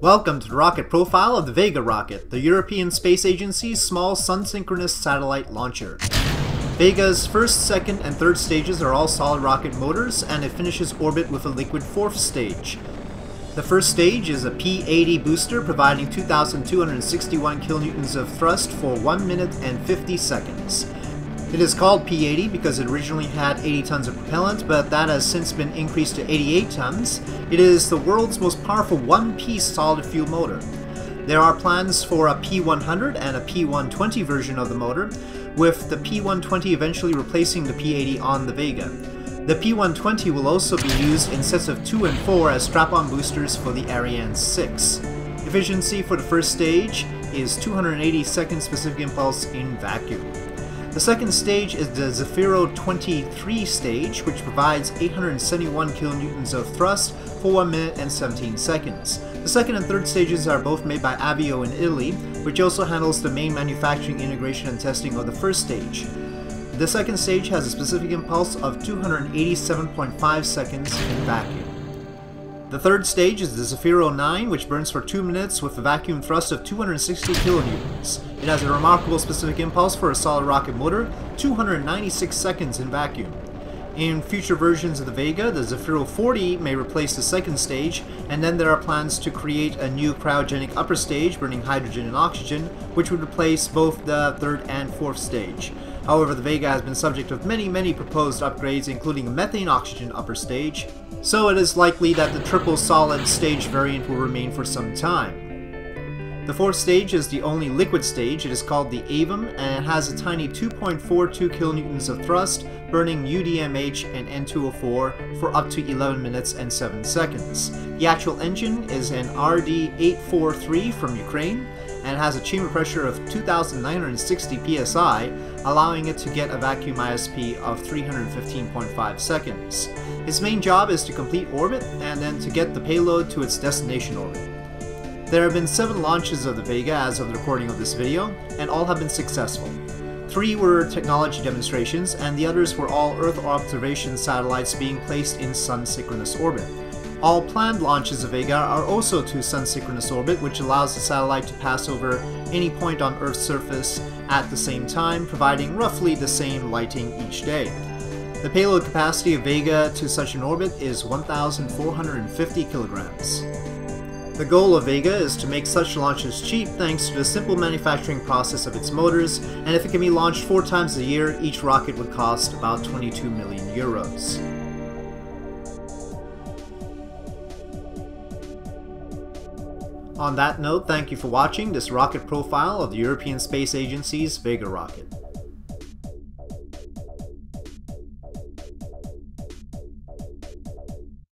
Welcome to the rocket profile of the Vega rocket, the European Space Agency's small sun-synchronous satellite launcher. Vega's first, second, and third stages are all solid rocket motors, and it finishes orbit with a liquid fourth stage. The first stage is a P-80 booster providing 2,261 kilonewtons of thrust for 1 minute and 50 seconds. It is called P80 because it originally had 80 tons of propellant, but that has since been increased to 88 tons. It is the world's most powerful one-piece solid fuel motor. There are plans for a P100 and a P120 version of the motor, with the P120 eventually replacing the P80 on the Vega. The P120 will also be used in sets of 2 and 4 as strap-on boosters for the Ariane 6. Efficiency for the first stage is 280 seconds specific impulse in vacuum. The second stage is the Zefiro 23 stage, which provides 871 kilonewtons of thrust for 1 minute and 17 seconds. The second and third stages are both made by Avio in Italy, which also handles the main manufacturing integration and testing of the first stage. The second stage has a specific impulse of 287.5 seconds in vacuum. The third stage is the Zefiro 9, which burns for 2 minutes with a vacuum thrust of 260 kilonewtons. It has a remarkable specific impulse for a solid rocket motor, 296 seconds in vacuum. In future versions of the Vega, the Zefiro 40 may replace the second stage, and then there are plans to create a new cryogenic upper stage burning hydrogen and oxygen, which would replace both the third and fourth stage. However, the Vega has been subject of many, many proposed upgrades, including a methane oxygen upper stage, so it is likely that the triple solid stage variant will remain for some time. The fourth stage is the only liquid stage, it is called the Avum, and it has a tiny 2.42 kilonewtons of thrust, burning UDMH and N2O4 for up to 11 minutes and 7 seconds. The actual engine is an RD-843 from Ukraine, and has a chamber pressure of 2,960 psi, allowing it to get a vacuum ISP of 315.5 seconds. Its main job is to complete orbit and then to get the payload to its destination orbit. There have been 7 launches of the Vega as of the recording of this video, and all have been successful. Three were technology demonstrations, and the others were all Earth observation satellites being placed in sun-synchronous orbit. All planned launches of Vega are also to sun-synchronous orbit, which allows the satellite to pass over any point on Earth's surface at the same time, providing roughly the same lighting each day. The payload capacity of Vega to such an orbit is 1,450 kilograms. The goal of Vega is to make such launches cheap thanks to the simple manufacturing process of its motors, and if it can be launched four times a year, each rocket would cost about 22 million euros. On that note, thank you for watching this rocket profile of the European Space Agency's Vega rocket.